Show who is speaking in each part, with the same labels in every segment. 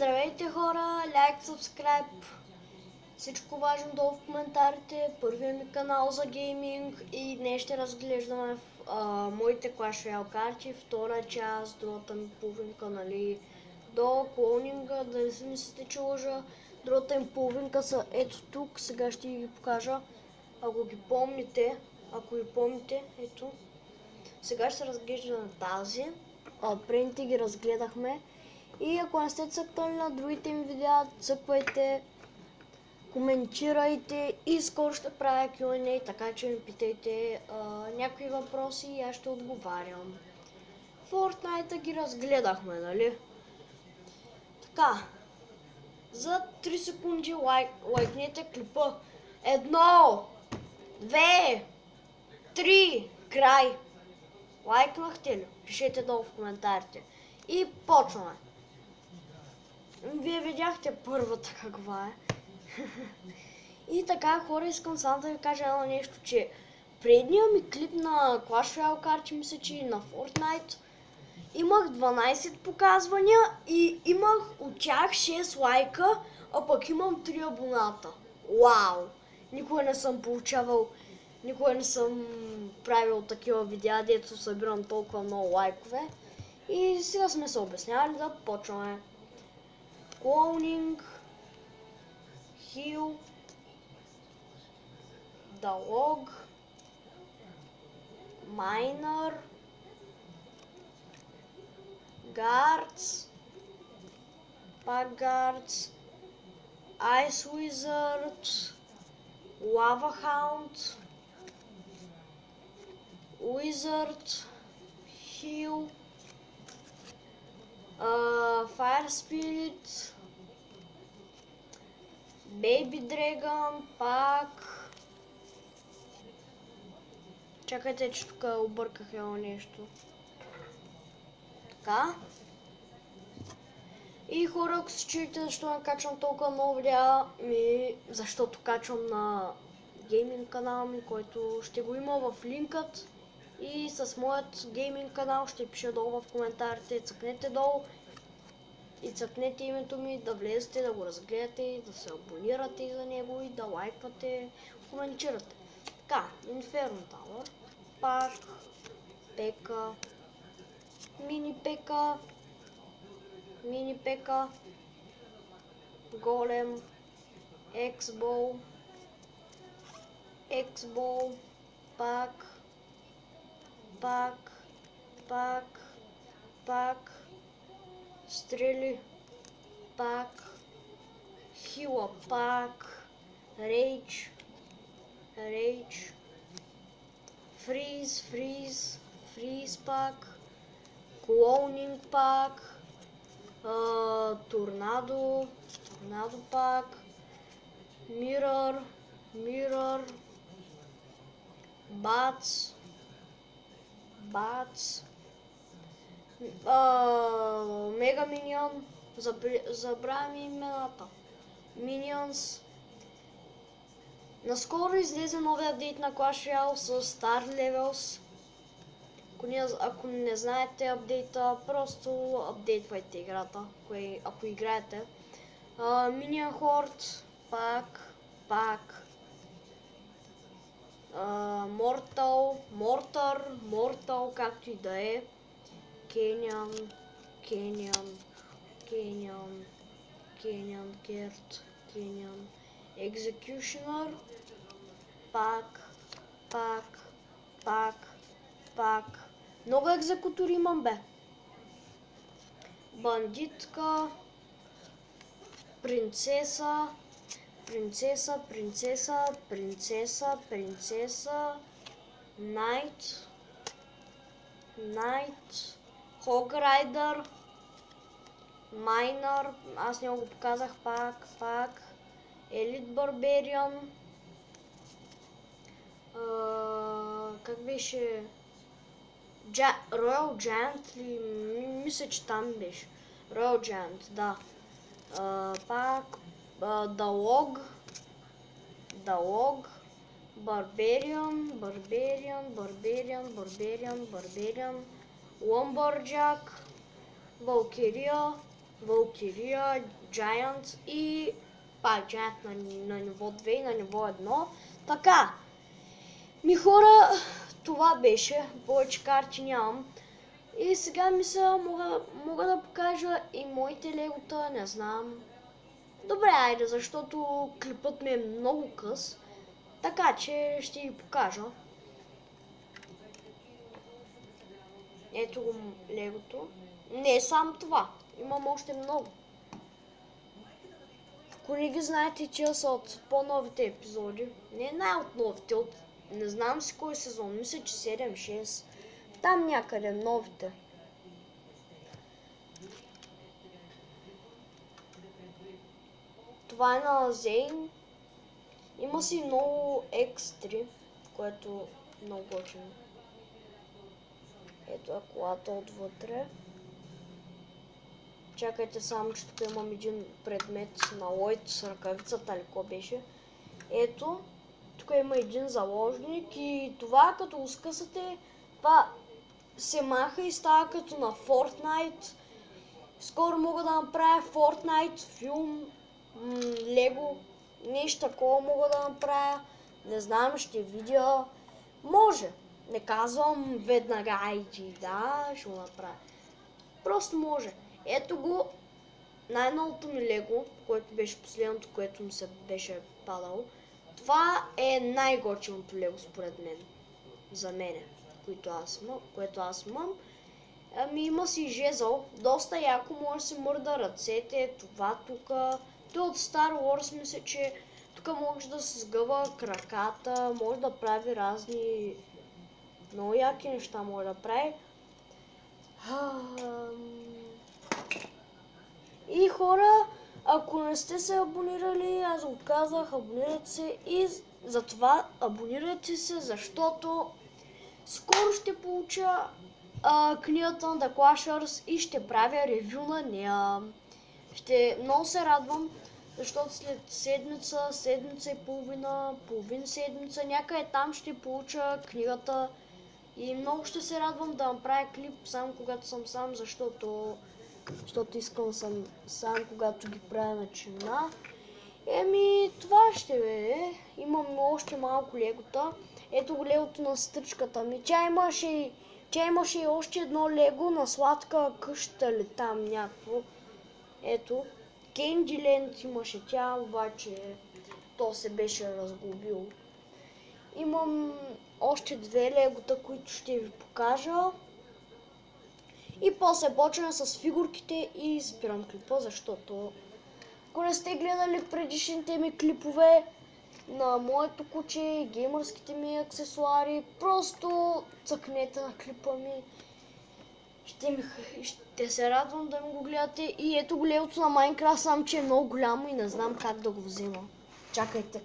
Speaker 1: здравейте хора, лайк, сабскрайб, всичко важно долу в коментарите, първият ми канал за гейминг и днес ще разглеждаме моите Clash Royale карти, втора част, другата ми половинка, нали, до клонинга, да не си мислите, че лъжа, другата им половинка са ето тук, сега ще ги покажа, ако ги помните, ако ги помните, ето, сега ще се разглежда на тази, а, предните ги разгледахме, и ако не сте цъкнали на другите ми видеа, цъквайте, коментирайте и скоро ще правя Q&A, така че ми питайте а, някакви въпроси и аз ще отговарям. Fortnite ги разгледахме, нали? Така, за 3 секунди лайк, лайкнете клипа. Едно, две, три, край. Лайкнахте ли? Пишете долу в коментарите. И почваме. Вие видяхте първата каква е. И така, хора, искам само да ви кажа едно нещо, че предния ми клип на Clash Royale карти, мисля, че и на Fortnite, имах 12 показвания и имах от тях 6 лайка, а пък имам 3 абоната. Вау! Никога не съм получавал, никога не съм правил такива видеа, дето събирам толкова много лайкове. И сега сме се обяснявали да почваме. Cloning, Heal, Dialog, Miner, Guards, Pack Guards, Ice Wizard, Lava Hound, Wizard, Heal, uh, Fire Spirit, Baby Dragon, пак. Чакайте, че тук обърках едно нещо. Така. И хора, ако се чуете защо не качвам толкова много видеа, ми, защото качвам на гейминг канал ми, който ще го има в линкът. И с моят гейминг канал ще пиша долу в коментарите. Цъкнете долу и цъкнете името ми, да влезете, да го разгледате, да се абонирате за него и да лайквате, коментирате. Така, Inferno Tower, пак, пека, мини пека, мини пека, голем, ексбол, ексбол, пак, пак, пак, пак, стрели, пак, хила, пак, рейдж, рейдж, фриз, фриз, фриз пак, клоунинг пак, а, торнадо, торнадо пак, мирър, мирър, бац, бац, Мега Миньон, забравям имената. Minions. Наскоро излезе новия апдейт на Clash Royale с Star Levels. Ако не, ако не знаете апдейта, просто апдейтвайте играта, ако, играете. Minion Horde, пак, пак. Uh, Mortal, Mortar, Mortal, както и да е. Kenyan, Kenyan, Kenyan, Kenyan Gert, Kenyan, Executioner, пак, пак, пак, пак. Много екзекутори имам бе. Бандитка, принцеса, принцеса, принцеса, принцеса, принцеса, найт, найт, Rider, Майнър, аз не го показах пак, пак, Barbarian, uh, как беше, ja, Royal Giant ли, мисля, че там беше, Royal Giant, да, пак, uh, Dalog, Dalog, Barbarian, Barbarian, Barbarian, Barbarian, Barbarian, Lumberjack, Valkyria, Valkyria, Giant и пак Giant на, на ниво 2 и на ниво 1. Така, ми хора, това беше. Повече карти нямам. И сега мисля, мога, мога да покажа и моите легота, не знам. Добре, айде, защото клипът ми е много къс. Така че ще ги покажа. Ето го легото. Не е само това. Имам още много. Ако не ги знаете, че са от по-новите епизоди, не най от новите, от не знам си кой сезон, мисля, че 7-6. Там някъде новите. Това е на Зейн. Има си много екстри, което много готино. Ето е колата отвътре. Чакайте само, че тук имам един предмет на Лойд с ръкавицата или какво беше. Ето, тук има един заложник и това като го скъсате, това се маха и става като на Fortnite. Скоро мога да направя Fortnite филм, Лего, нещо такова мога да направя. Не знам, ще видя. Може. Не казвам веднага, айди, да, ще го направя. Просто може. Ето го най-новото ми лего, което беше последното, което ми се беше падало. Това е най-готиното лего според мен. За мене, което аз. Което аз имам. Ами има си жезъл. Доста яко може да се мърда ръцете. Това тук. Той от Star Wars мисля, че тук може да се сгъва краката. Може да прави разни много яки неща може да прави. И хора, ако не сте се абонирали, аз го казах, абонирайте се и затова абонирайте се, защото скоро ще получа а, книгата на The Clashers и ще правя ревю на нея. Ще много се радвам, защото след седмица, седмица и половина, половин седмица, някъде там ще получа книгата и много ще се радвам да направя клип само когато съм сам, защото, защото искам съм сам, когато ги правя начина. Еми, това ще бе. Имам още малко легота. Ето го легото на стричката ми. Тя имаше, тя имаше и още едно лего на сладка къща или там някакво. Ето. Кендиленд имаше тя, обаче то се беше разгубил. Имам още две легота, които ще ви покажа. И после почваме с фигурките и спирам клипа, защото ако не сте гледали предишните ми клипове на моето куче, геймърските ми аксесуари, просто цъкнете на клипа ми. Ще, ми, ще се радвам да ми го гледате. И ето големото на Майнкрафт, сам че е много голямо и не знам как да го взема. Чакайте.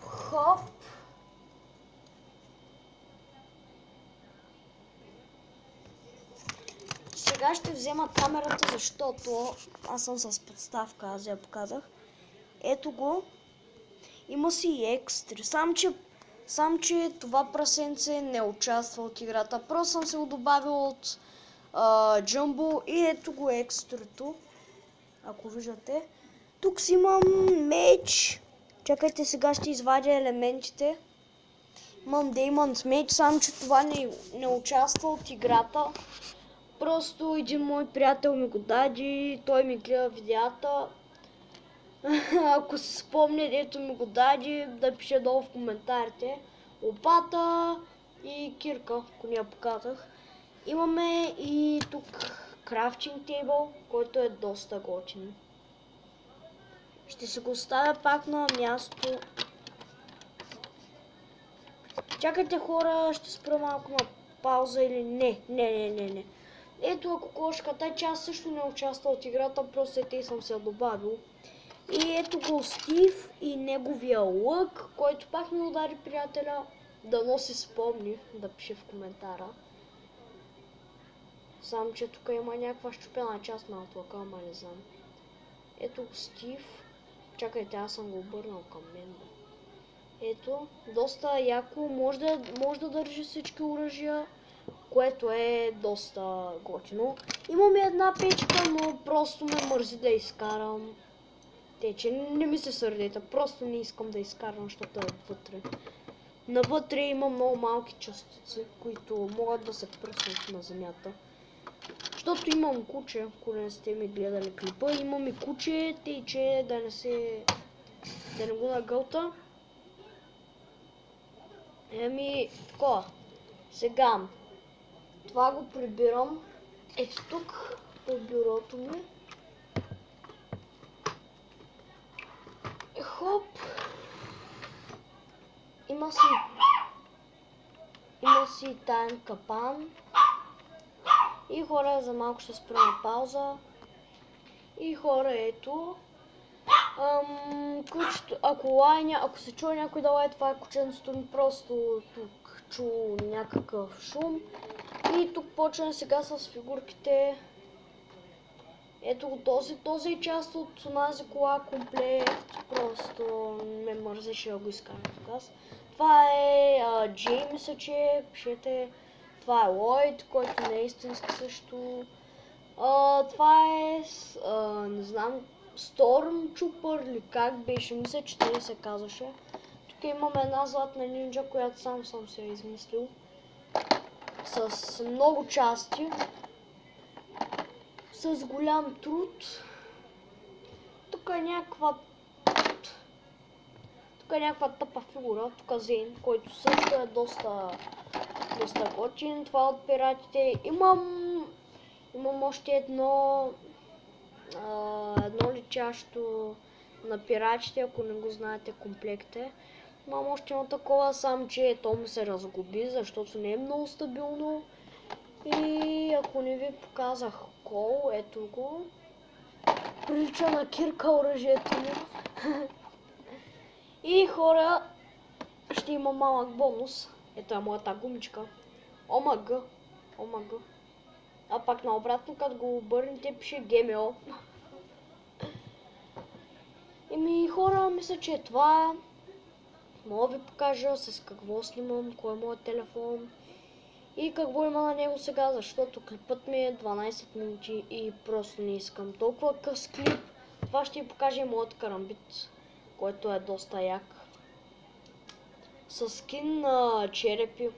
Speaker 1: Хоп. Сега ще взема камерата, защото аз съм с подставка, аз я показах. Ето го. Има си и екстри. Сам че, сам, че това прасенце не участва от играта. Просто съм се го добавил от Джумбо и ето го екстрито. Ако виждате. Тук си имам меч. Чакайте, сега ще извадя елементите. Имам Деймонс меч, само че това не, не участва от играта. Просто един мой приятел ми го даде, той ми гледа видеята. Ако се спомня, ето ми го даде, да пише долу в коментарите. Лопата и кирка, ако я показах. Имаме и тук крафтинг тейбъл, който е доста готин. Ще се го оставя пак на място. Чакайте хора, ще спра малко на пауза или не. Не, не, не, не. Ето ако кошката, че аз също не участвал от играта, просто ете съм се добавил. И ето го Стив и неговия лък, който пак ми удари приятеля. Да носи спомни, да пише в коментара. Само, че тук има някаква щупена част на лъка, ама не знам. Ето го Стив. Чакайте, аз съм го обърнал към мен. Ето, доста яко. Може да, може да държи всички оръжия. което е доста готино. Имам една печка, но просто ме мързи да изкарам. Те, че не ми се сърдете, просто не искам да изкарам, защото е вътре. Навътре има много малки частици, които могат да се пръснат на земята. Защото имам куче, ако не сте ми гледали клипа, имам и куче, тъй че да не се... да не го нагълта. Еми, такова. Сега, това го прибирам. Ето тук, в бюрото ми. Хоп. Има си... Има си таен капан. И хора, за малко ще спра пауза. И хора, ето. Ам, кучето, ако лайня, ако се чуе някой да лая, това е кученцето ми, просто тук чу някакъв шум. И тук почваме сега с фигурките. Ето този, този част от онази кола комплект, просто ме мързеше да го изкарам аз. Това е а, че пишете. Това е Лойд, който не е истински също. А, това е, а, не знам, Stormtrooper или как беше, мисля, че тъй се казваше. Тук имаме една златна нинджа, която сам съм се измислил. С много части. С голям труд. Тук е някаква... Тук е някаква тъпа фигура. Тук Зейн, който също е доста... Доста готин. Това е от пиратите. Имам... Имам още едно едно личащо на пиратите, ако не го знаете комплект е. Имам още едно такова, сам че то ми се разгуби, защото не е много стабилно. И ако не ви показах кол, ето го. Прилича на кирка оръжието му. и хора, ще има малък бонус. Ето е моята гумичка. ОМГ. ОМГ. А пак наобратно, като го обърнете, пише GMO. Еми хора, мисля, че е това. Мога ви покажа с какво снимам, кой е моят телефон и какво има на него сега, защото клипът ми е 12 минути и просто не искам толкова къс клип. Това ще ви покажа и моят карамбит, който е доста як. С скин на черепи,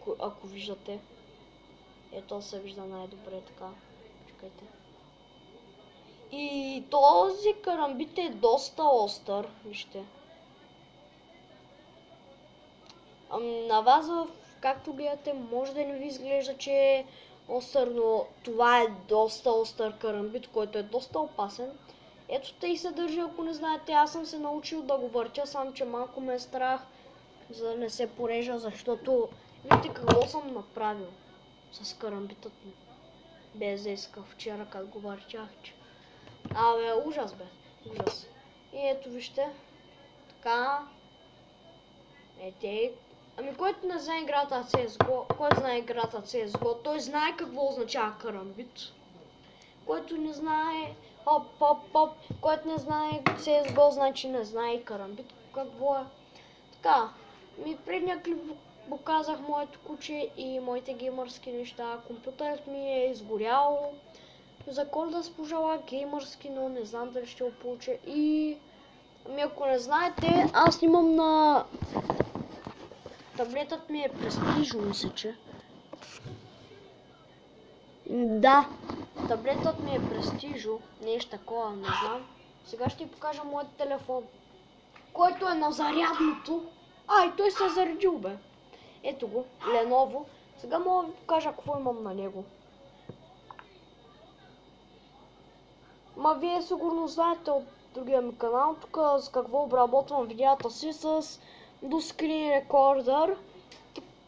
Speaker 1: ако, ако виждате. Ето се вижда най-добре така. Чакайте. И този карамбит е доста остър. Вижте. на вас, както гледате, може да не ви изглежда, че е остър, но това е доста остър карамбит, който е доста опасен. Ето тъй се държи, ако не знаете, аз съм се научил да го въртя, сам че малко ме е страх, за да не се порежа, защото видите какво съм направил с карамбитът ми. Без да иска вчера, как го върчах, че... Абе, ужас бе, ужас. И ето вижте, така, ете, ами който не знае играта CSGO, който знае играта CSGO, той знае какво означава карамбит. Който не знае, хоп, хоп, хоп, който не знае CSGO, значи не знае и карамбит какво е. Така, ми предния клип показах моето куче и моите геймърски неща. Компютърът ми е изгорял. За да спожела геймърски, но не знам дали ще го получа. И... Ами ако не знаете, аз снимам на... Таблетът ми е престижно, мисля, че. Да, таблетът ми е престижо, нещо такова, не знам. Сега ще ви покажа моят телефон, който е на зарядното. Ай, той се е заредил, бе. Ето го, Lenovo. Сега мога да ви покажа какво имам на него. Ма вие сигурно знаете от другия ми канал, тук с какво обработвам видеята си с до Screen Recorder.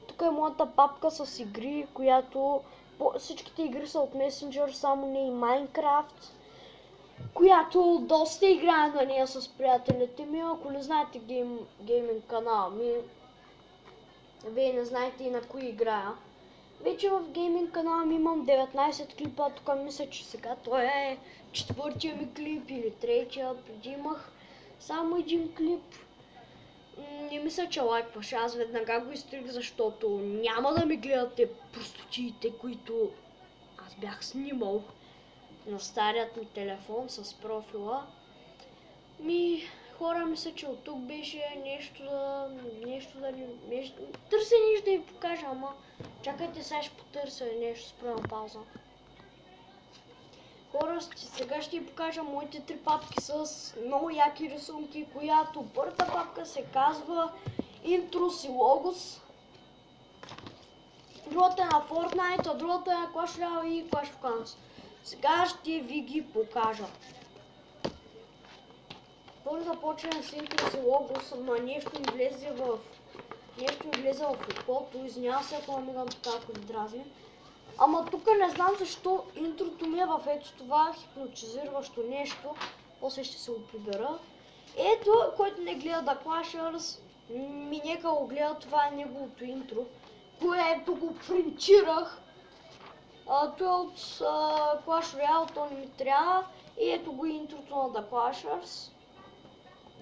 Speaker 1: Тук е моята папка с игри, която всичките игри са от Messenger, само не и Minecraft. Която доста играе на нея с приятелите ми. Ако не знаете гейм, гейминг канала ми, вие не знаете и на кои играя. Вече в гейминг канала ми имам 19 клипа, тук мисля, че сега той е четвъртия ми клип или третия, преди имах само един клип. Не мисля, че лайкваше. Аз веднага го изтрих, защото няма да ми гледате простотиите, които аз бях снимал на старият ми телефон с профила. Ми, хора, мисля, че от тук беше нещо да... Нещо да ни... Нещо... Търся нещо да ви покажа, ама... Чакайте, сега ще потърся нещо, спрям пауза. Ще- сега ще ви покажа моите три папки с много яки рисунки, която първата папка се казва Intrus и Logos. Другата е на Fortnite, а другата е на Clash Royale и Clash of Clans. Сега ще ви ги покажа. Първо започваме с Intrus и Logos, ама нещо ми влезе в... Нещо ми влезе в окото, извинявам се ако намигам така, ако ви дразни. Ама тук не знам защо интрото ми е в ето това хипнотизирващо нещо. После ще се го прибера. Ето, който не гледа The Clashers, ми нека го гледа, това е неговото интро, което го принчирах. А, той е от а, Clash Royale, то не ми трябва. И ето го интрото на The Clashers.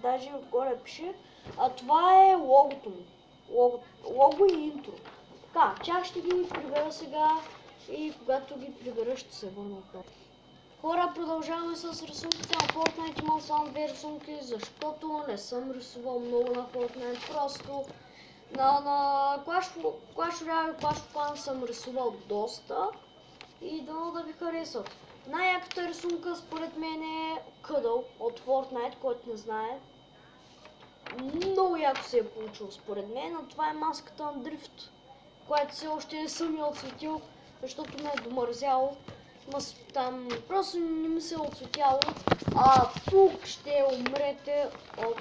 Speaker 1: Даже отгоре пише. А това е логото му. Лого, лого и интро. Така, чак ще ги прибера сега и когато ги прибера ще се върна отново. Хора, продължаваме с рисунките на Fortnite. Имам само две рисунки, защото не съм рисувал много на Fortnite. Просто на, на Clash, Royale и Clash of Clans съм рисувал доста и дано да ви харесат. Най-яката рисунка според мен е Къдъл от Fortnite, който не знае. Много яко се е получил според мен, а това е маската на Дрифт, която все още не съм я отсветил, защото ме е домързяло. Там просто не ми се е отсветяло. А тук ще умрете от...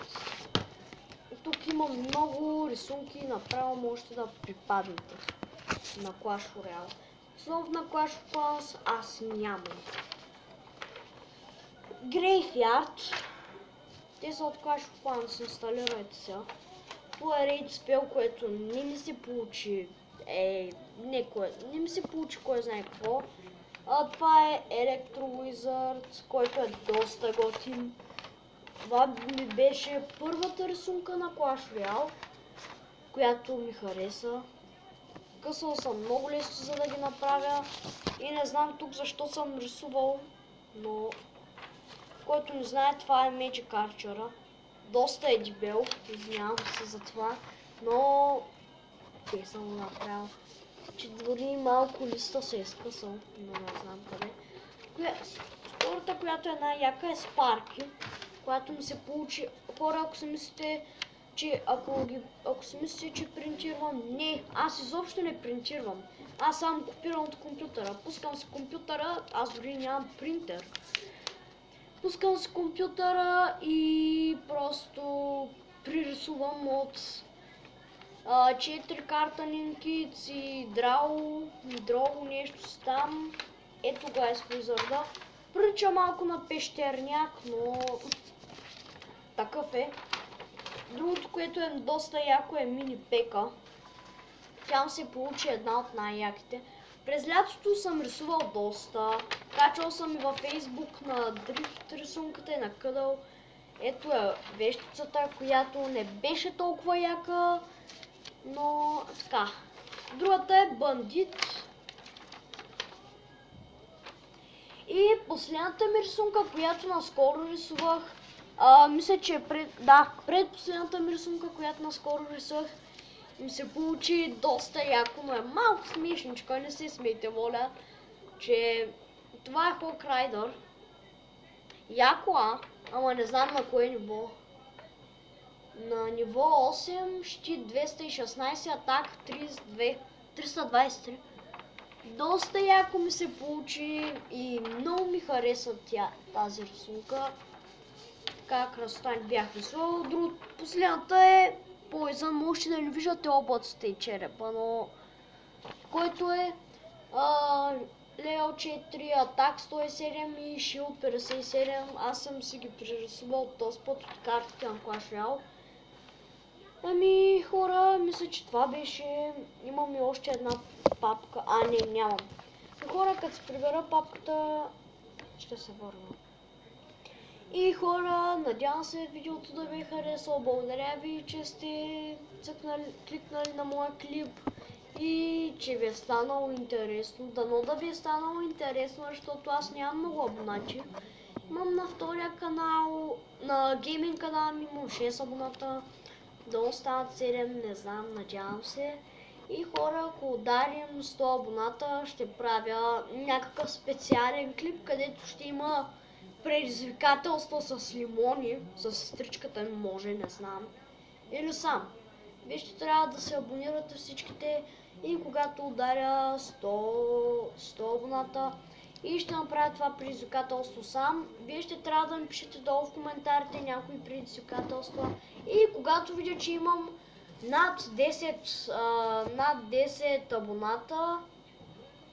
Speaker 1: Тук има много рисунки, направо можете да припаднете на Clash Royale. Основ на Clash Clans аз нямам. Graveyard. Те са от Clash of Clans, инсталирайте се. Това е рейд спел, което не ми се получи. Е, не, не ми се получи кой знае какво. А, това е Electro Wizard, който е доста готин. Това ми беше първата рисунка на Clash Royale, която ми хареса. Късал съм много лесно за да ги направя и не знам тук защо съм рисувал, но който не знае това е Magic Archer. Доста е дебел, извинявам се за това, но те съм направил. Че дори малко листа се е скъсал, но не знам къде. Коя... Втората, която е най-яка е Sparky, която ми се получи. Хора, ако си мислите, че ако, ги, ако си мислите, че принтирам, не, аз изобщо не принтирам. Аз само копирам от компютъра. Пускам с компютъра, аз дори нямам принтер. Пускам с компютъра и просто пририсувам от а, четири картанинки и драо, дроу нещо си там. Ето го е с Wizard. Прилича малко на пещерняк, но такъв е. Другото, което е доста яко е мини пека. Тя се получи една от най-яките. През лятото съм рисувал доста. Качвал съм и във фейсбук на дрифт рисунката и на къдъл. Ето е вещицата, която не беше толкова яка, но така. Другата е бандит. И последната ми рисунка, която наскоро рисувах, а, мисля, че е пред, да, пред последната ми рисунка, която наскоро рисувах, ми се получи доста яко, но е малко смешничка, не се смейте, моля, че това е Hawk Rider. Яко, а, ама не знам на кое ниво. На ниво 8, щит 216, атак 32, 323. Доста яко ми се получи и много ми хареса тя, тази рисунка. Така красота ни бях рисувал. Друг, последната е Poison. Можете да не виждате облаците и черепа, но който е а, Лео 4, Атак 107 и Shield 57. Аз съм си ги пририсувал този път от картите на Clash Royale. Ами хора, мисля, че това беше. Имам и още една папка. А, не, нямам. Хора, като се прибера папката, ще се върна. И хора, надявам се видеото да ви е харесало. Благодаря ви, че сте цъкнали, кликнали на моя клип и че ви е станало интересно. Дано да ви е станало интересно, защото аз нямам много абонати. Имам на втория канал, на гейминг канал ми имам 6 абоната. Да останат 7, не знам, надявам се. И хора, ако ударим 100 абоната, ще правя някакъв специален клип, където ще има предизвикателство с лимони, с сестричката ми може, не знам. Или сам. Вие ще трябва да се абонирате всичките и когато ударя 100, 100 абоната и ще направя това предизвикателство сам, вие ще трябва да ми пишете долу в коментарите някои предизвикателства и когато видя, че имам над 10, а, над 10 абоната,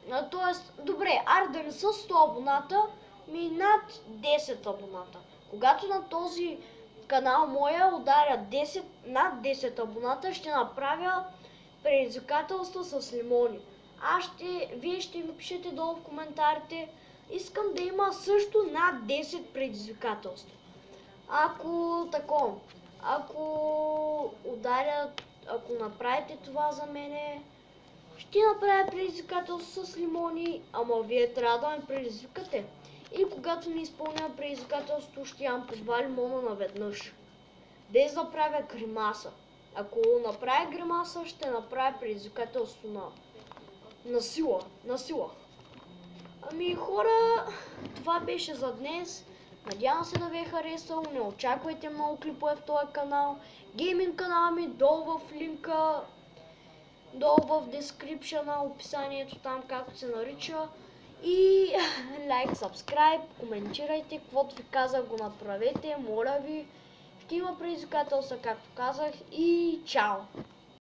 Speaker 1: т.е. добре, аре да не са 100 абоната, ми над 10 абоната. Когато на този канал моя ударя 10, над 10 абоната, ще направя предизвикателство с лимони. Аз ще, вие ще ми пишете долу в коментарите, искам да има също над 10 предизвикателства. Ако тако, ако ударят, ако направите това за мене, ще направя предизвикателство с лимони, ама вие трябва да ме предизвикате. И когато не изпълня предизвикателството, ще ям по два лимона наведнъж. Без да правя гримаса. Ако направя гримаса, ще направя предизвикателство на, на сила. На сила. Ами хора, това беше за днес. Надявам се да ви е харесал. Не очаквайте много клипове в този канал. Гейминг канала ми долу в линка, долу в дескрипшена, описанието там както се нарича. И лайк, сабскрайб, коментирайте, каквото ви казах го направете, моля ви. Ще има предизвикателства, както казах и чао!